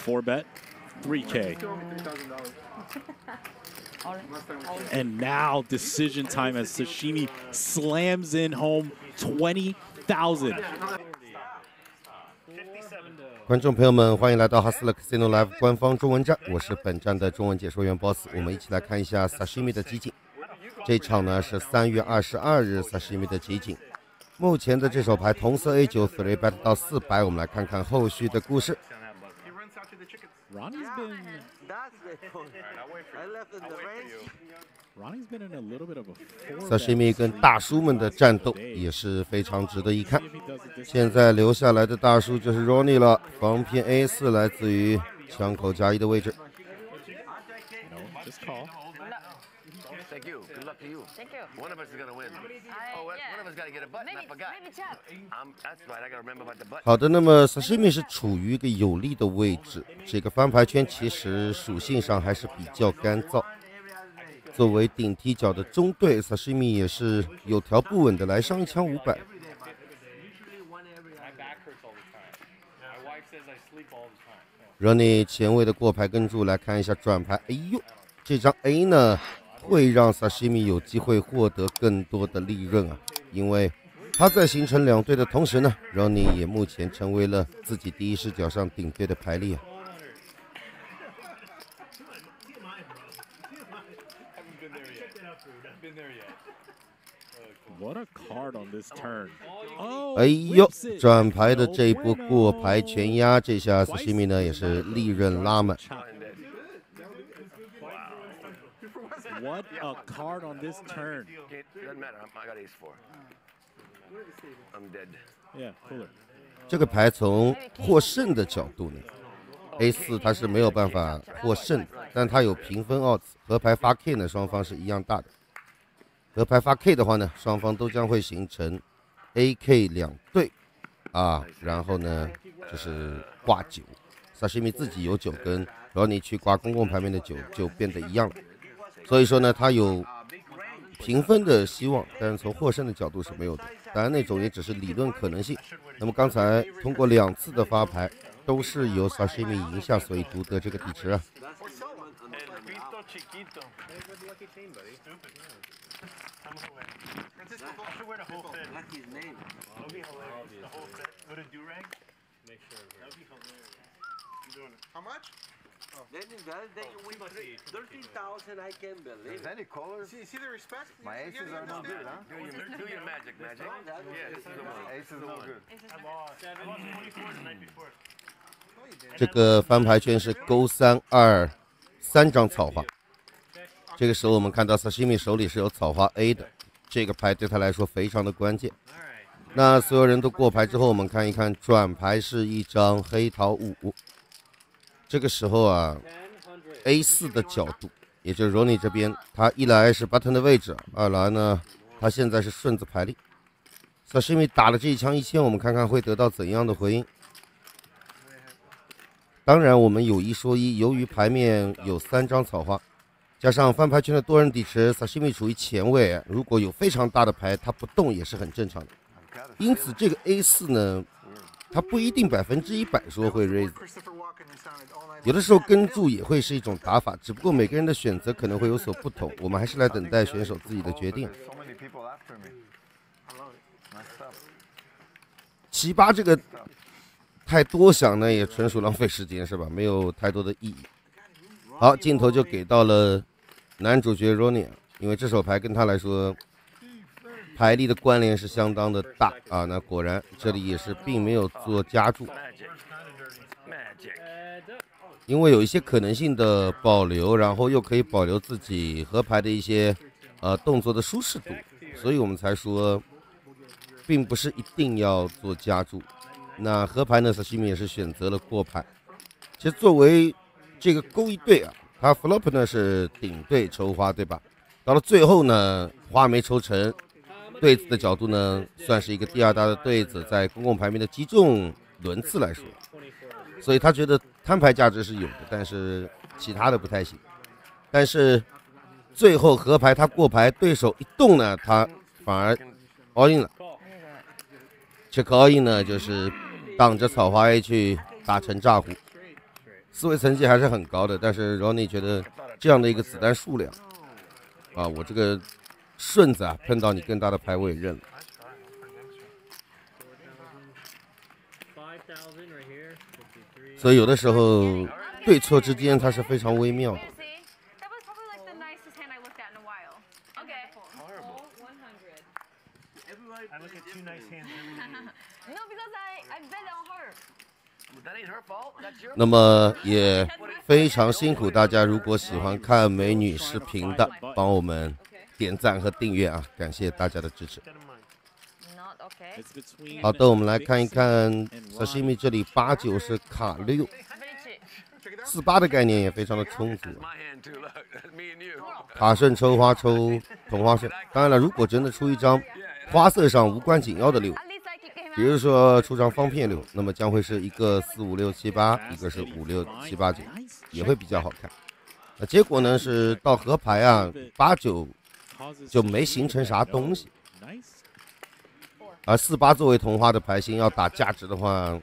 Four bet, 3K. And now decision time as Sashimi slams in home 20,000. 观众朋友们，欢迎来到哈斯勒 Casino Live 官方中文站，我是本站的中文解说员 Boss。我们一起来看一下 Sashimi 的集锦。这场呢是三月二十二日 Sashimi 的集锦。目前的这手牌同色 A 九 three bet 到四百，我们来看看后续的故事。 Ronnie's been That's the point. I left in the range. Ronnie's been in a little bit of a fashimi 跟大叔们的战斗也是非常值得一看 it 现在留下来的大叔就是 Ronnie 了，防偏 A 四来自于枪口加一的位置。You know, just call. Thank you. Good luck to you. Thank you. One of us is gonna win. I- Oh, one yeah. one of us gotta get a button. I Maybe, forgot. maybe Chad. Um, that's right. I gotta remember about the button. 好的，那么萨西米是处于一个有利的位置，这个翻牌圈其实属性上还是比较干燥。作为顶踢脚的中队，，sashimi 也是有条不紊的来上一枪五百。Ronnie 前卫的过牌跟注来看一下转牌，哎呦，这张 A 呢会让萨西米有机会获得更多的利润啊，因为他在形成两队的同时呢，Ronnie 也目前成为了自己第一视角上顶队的牌力啊。What a card on this turn. Oh, 哎呦转牌的这一波过牌.全压，这下萨西米呢也是利润拉满。What a card on this turn. It doesn't matter. I'm, I got ace four. I'm dead. Yeah, cooler. 这个牌从获胜的角度呢，A 四它是没有办法获胜的，但它有平分 odds，和牌发 K 呢双方是一样大的。和牌发 K 的话呢，双方都将会形成 AK 两对啊，然后呢就是挂九，萨西米自己有九根，然后你去挂公共牌面的九就变得一样了。所以说呢，他有平分的希望，但是从获胜的角度是没有的。当然，那种也只是理论可能性。那么刚才通过两次的发牌，都是由 Sashimi 赢下，所以独得这个底池啊。How much? Then you guys, then you win three- 13,000, I can't believe it. Any color? See, see the respect? My You- aces you are no understand? good, huh? Do your, do your magic, magic. Yeah, this is the one. Ace is no good. 这个翻牌圈是勾三二三张草花。这个时候我们看到 Sashimi 手里是有草花 A 的，这个牌对他来说非常的关键。那所有人都过牌之后，我们看一看转牌是一张黑桃五。这个时候啊，A 四的角度，也就是 Ronnie 这边，他一来是 button 的位置，二来呢，他现在是顺子排力。Sashimi 打了这一枪一千，我们看看会得到怎样的回应。当然，我们有一说一，由于牌面有三张草花，加上翻牌圈的多人底池，Sashimi 处于前位，如果有非常大的牌，他不动也是很正常的。因此，这个 A 四呢，他不一定百分之一百说会 raise，有的时候跟注也会是一种打法，只不过每个人的选择可能会有所不同，我们还是来等待选手自己的决定。So many people after me. My stuff. 七八这个太多想呢，也纯属浪费时间，是吧？没有太多的意义。好，镜头就给到了男主角 Ronnie，因为这手牌跟他来说，牌力的关联是相当的大啊。那果然这里也是并没有做加注，因为有一些可能性的保留，然后又可以保留自己合牌的一些呃动作的舒适度，所以我们才说，并不是一定要做加注。那合牌呢萨西米也是选择了过牌。其实作为这个勾一队啊，他 flop 呢是顶队抽花，对吧？到了最后呢，花没抽成，对子的角度呢，算是一个第二大的对子，在公共牌面的击中轮次来说，所以他觉得摊牌价值是有的，但是其他的不太行。但是最后合牌他过牌，对手一动呢，他反而 all in 了。check all in 呢，就是挡着草花 A 去打成炸胡。思维层级还是很高的。但是 Ronnie 觉得这样的一个子弹数量，啊，我这个顺子啊，碰到你更大的牌我也认了。所以有的时候对错之间它是非常微妙的。那么也非常辛苦大家，如果喜欢看美女视频的，帮我们点赞和订阅啊，感谢大家的支持。Not okay. It's between 好的，我们来看一看 and Ron. sashimi 这里八九是卡六，四八的概念也非常的充足. 卡顺抽花抽同花顺，当然了，如果真的出一张花色上无关紧要的六比如说出张方片六，那么将会是一个四五六七八，一个是五六七八九，也会比较好看。那结果呢是到河牌啊，八九就没形成啥东西.而四八作为同花的牌型要打价值的话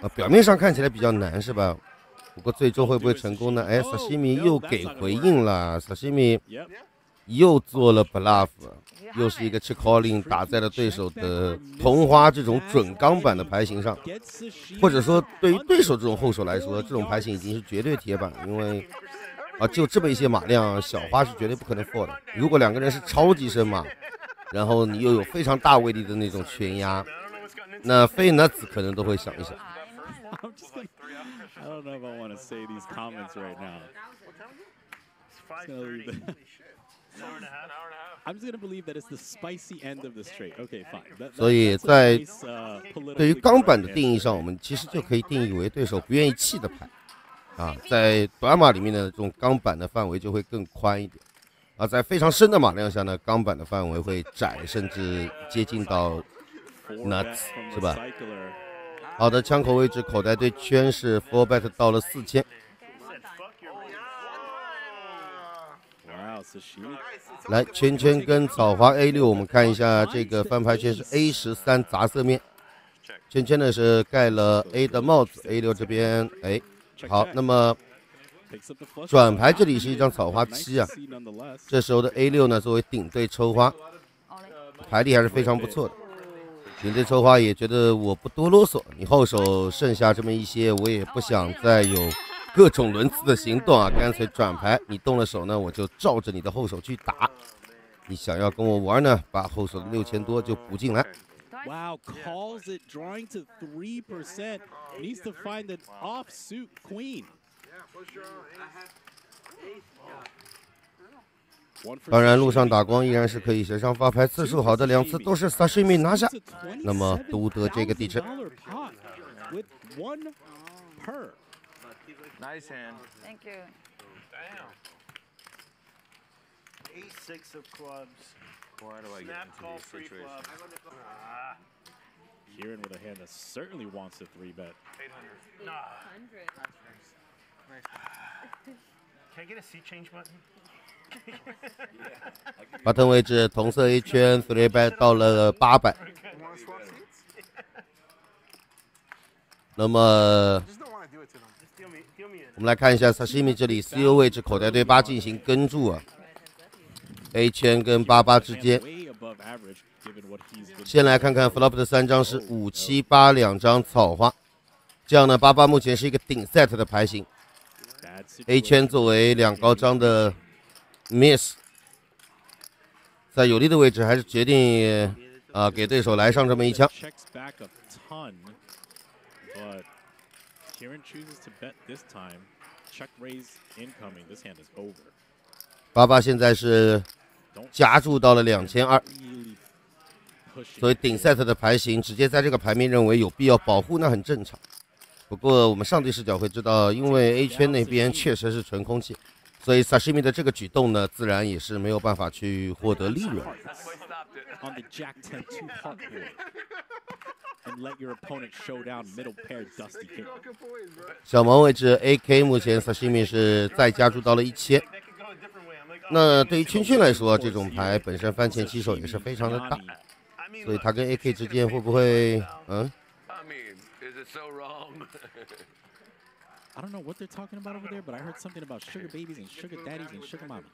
呃，表面上看起来比较难是吧？不过最终会不会成功呢？哎，萨西米又给回应了，萨西米又做了 bluff，又是一个 check calling 打在了对手的同花这种准钢板的牌型上，或者说对于对手这种后手来说，这种牌型已经是绝对铁板了，因为啊就这么一些马量，小花是绝对不可能 fold 的。如果两个人是超级深马，然后你又有非常大威力的那种全压，那非 nuts 可能都会想一想。I'm just gonna, I don't know if I want to say these comments right now. Five Gonna leave thirty. it. Hour and a half. Hour and a half. I'm just gonna believe that it's the spicy end of the straight. Okay, fine. That, that, 所以在 uh, 对于钢板的定义.上，我们其实就可以定义为对手不愿意弃的牌，啊，在短马里面的这种钢板的范围就会更宽一点，啊，在非常深的马量下呢，钢板的范围会窄，甚至接近到 nuts，是吧？好的，枪口位置口袋对圈是 four bet 到了四千.来圈圈跟草花 A 六，我们看一下这个翻牌圈是 A 十三杂色面，圈圈呢是盖了 A 的帽子，A 六这边哎好那么 Picks up the flush 转牌这里是一张草花七啊这时候的 A 六呢作为顶对抽花，牌力还是非常不错的。顶对抽花也觉得我不多啰嗦，你后手剩下这么一些，我也不想再有各种轮次的行动啊，干脆转牌，你动了手呢，我就照着你的后手去打。你想要跟我玩呢，把后手的六千多就补进来。Wow, calls it, drawing to 3%. Needs to find an offsuit queen. 当然，路上打光依然是可以协商发牌，次数好的两次都是萨睡米拿下，那么都得这个地址。Kieran with a hand that certainly wants a three bet. 巴顿位置同色 A 圈，three bet 到了八百。那么，我们来看一下 Sashimi 这里 CO 位置口袋对八进行跟注啊，A 圈跟八八之间。先来看看 flop 的三张是五七八两张草花，这样呢八八目前是一个顶 set 的牌型，，A 圈作为两高张的 miss，在有利的位置还是决定啊、给对手来上这么一枪。八八现在是加注到了两千二.所以顶 set 的牌型直接在这个牌面认为有必要保护，那很正常。不过我们上帝视角会知道，因为 A 圈那边确实是纯空气，所以 Sashimi 的这个举动呢，自然也是没有办法去获得利润。Let your opponent show down middle pair dusty king. 小毛位置 AK 目前 Sashimi 是再加注到了一千。那对于圈圈来说，这种牌本身翻茄起手也是非常的大，所以他跟 AK 之间会不会嗯？So wrong? I don't know what they're talking about over there, but I heard something about sugar babies and sugar daddies and sugar mamas.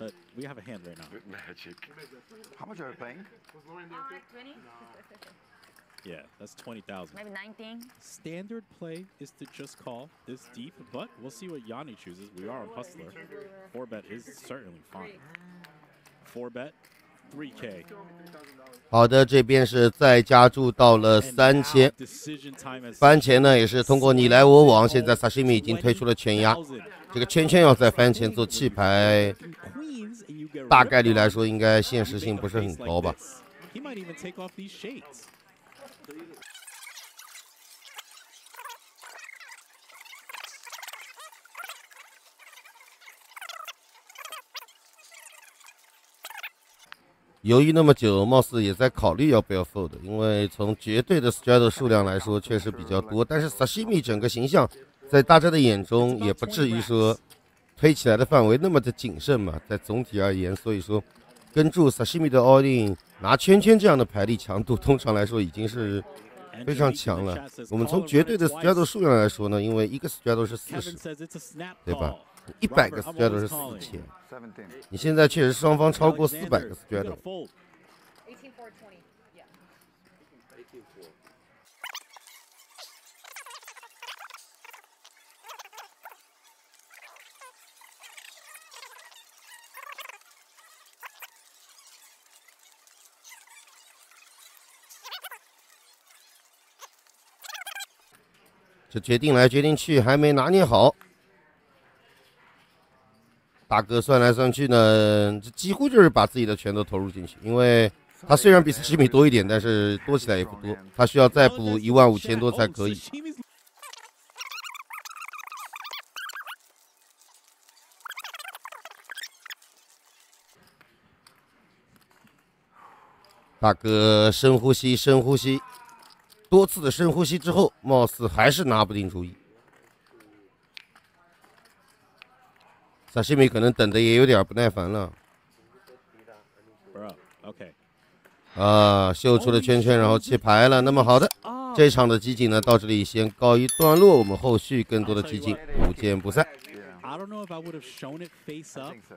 But we have a hand right now. Good magic. How much are you paying? Uh, 20? Yeah, that's 20,000. Maybe 19? Standard play is to just call this deep, but we'll see what Yanni chooses. We are on Hustler. Four bet is certainly fine. Four bet, 3K. 好的，这边是再加注到了三千。番茄呢，也是通过你来我往，现在萨西米已经推出了全压，这个圈圈要在番茄做弃牌，大概率来说应该现实性不是很高吧。犹豫那么久，貌似也在考虑要不要 fold，因为从绝对的 straddle 数量来说确实比较多，但是 sashimi 整个形象在大家的眼中也不至于说推起来的范围那么的谨慎嘛，在总体而言，所以说跟住 sashimi 的 all in 拿圈圈这样的牌力强度，通常来说已经是非常强了。我们从绝对的 straddle 数量来说呢，因为一个 straddle 是四十，对吧？一百个 straddle 是四千，你现在确实双方超过四百个 straddle。就决定来决定去，还没拿捏好。大哥算来算去呢，这几乎就是把自己的拳头投入进去，因为他虽然比十米多一点，但是多起来也不多，他需要再补一万五千多才可以。大哥深呼吸，深呼吸，多次的深呼吸之后，貌似还是拿不定主意。萨西米可能等的也有点不耐烦了.啊，秀出了圈圈，然后弃牌了。那么好的，这场的集锦呢，到这里先告一段落，我们后续更多的集锦不见不散。I don't know if I would have shown it face up, think so.